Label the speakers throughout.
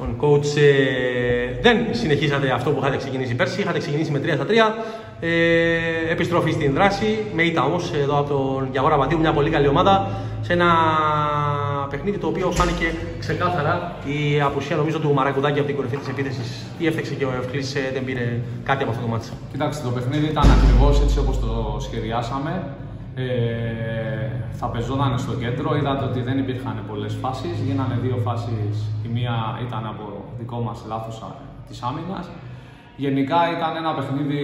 Speaker 1: Λοιπόν, coach, ε, δεν συνεχίσατε αυτό που είχατε ξεκινήσει πέρσι. Είχατε ξεκινήσει με 3 στα 3. Ε, επιστροφή στην δράση. Με ήττα όμως εδώ από τον Γιαγόρα Πατίου, μια πολύ καλή ομάδα. Σε ένα παιχνίδι το οποίο φάνηκε ξεκάθαρα η απουσία νομίζω του Μαρακουδάκη από την κορυφή της επίθεσης. Τι έφταξε και ο Ευκλής ε, δεν πήρε κάτι από αυτό το μάτσο.
Speaker 2: Κοιτάξτε, το παιχνίδι ήταν ακριβώς έτσι όπως το σχεδιάσαμε. Ε, θα πεζόταν στο κέντρο, είδατε ότι δεν υπήρχαν πολλές φάσεις, γίνανε δύο φάσεις, η μία ήταν από δικό μας λάθος της άμυνας. Γενικά ήταν ένα παιχνίδι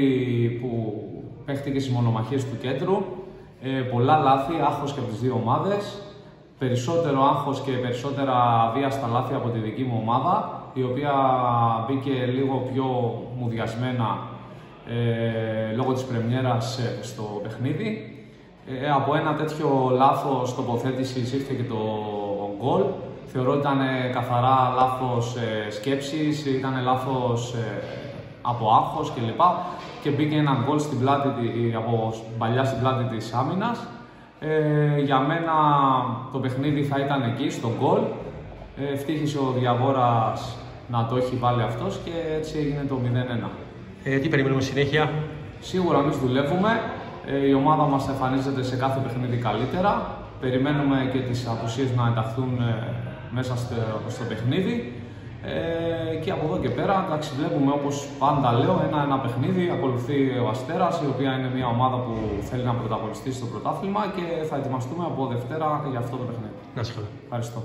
Speaker 2: που παίχτηκε στις μονομαχίες του κέντρου, ε, πολλά λάθη, άγχος και από τις δύο ομάδες, περισσότερο άγχος και περισσότερα βία στα λάθη από τη δική μου ομάδα, η οποία μπήκε λίγο πιο μουδιασμένα ε, λόγω της πρεμιέρας ε, στο παιχνίδι. Ε, από ένα τέτοιο λάθος τοποθέτησης ήρθε και το γκολ. Θεωρώ ότι ήταν καθαρά λάθος ε, σκέψης, ήταν λάθος ε, από άγχος κλπ. Και μπήκε ένα γκολ στην πλάτη, από παλιά στην πλάτη της άμυνας. Ε, για μένα το παιχνίδι θα ήταν εκεί, στο γκολ. Ε, ευτύχησε ο Διαβόρας να το έχει βάλει αυτός και έτσι έγινε το 0-1.
Speaker 1: Ε, τι περιμένουμε συνέχεια;
Speaker 2: Σίγουρα εμείς δουλεύουμε. Ε, η ομάδα μας εμφανίζεται σε κάθε παιχνίδι καλύτερα. Περιμένουμε και τις απουσίες να ενταχθούν ε, μέσα στο, παιχνίδι. Ε, και από εδώ και πέρα, εντάξει, βλέπουμε όπως πάντα λέω ένα, ένα παιχνίδι. Ακολουθεί ο Αστέρας, η οποία είναι μια ομάδα που θέλει να πρωταγωνιστεί στο πρωτάθλημα και θα ετοιμαστούμε από Δευτέρα για αυτό το παιχνίδι.
Speaker 1: Να σε
Speaker 2: Ευχαριστώ.